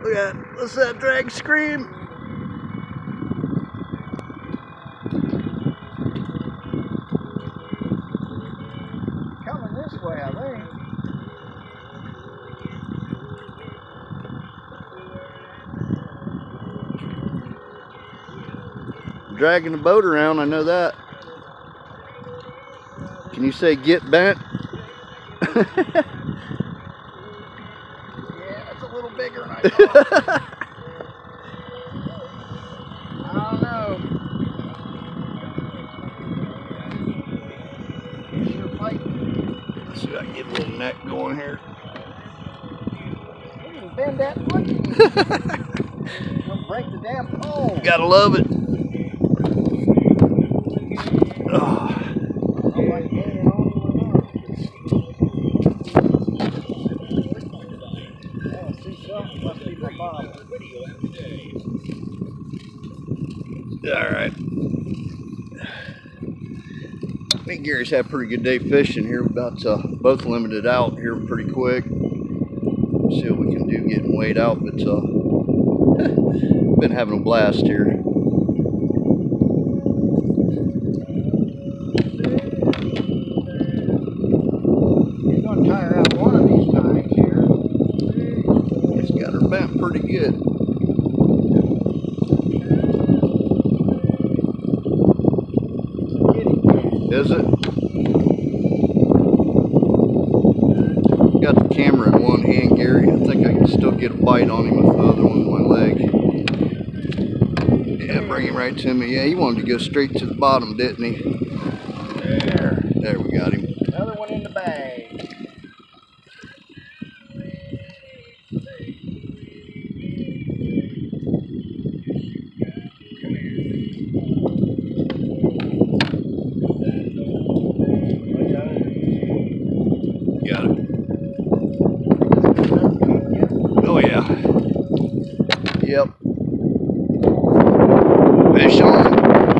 Look at that. What's that drag scream? Coming this way, I think. Dragging the boat around, I know that. Can you say get bent? Yeah, it's a little bigger than I thought. I don't know. Sure fighting. See if I can get a little neck going here. You bend that foot. Don't break the damn pole. Gotta love it. All right. I think Gary's had a pretty good day fishing here. We're about to both limited out here pretty quick. See what we can do getting weighed out, but uh, been having a blast here. You're going to tire out one of these times here. It's got her bent pretty good. Is it? Got the camera in one hand, Gary. I think I can still get a bite on him with the other one with my leg. Yeah, bring him right to me. Yeah, he wanted to go straight to the bottom, didn't he? There, there we got him. Another one in the bag. Got it. Yeah. Yep. Fish on.